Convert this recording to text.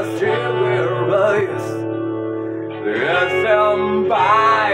last year we're raised. There's somebody.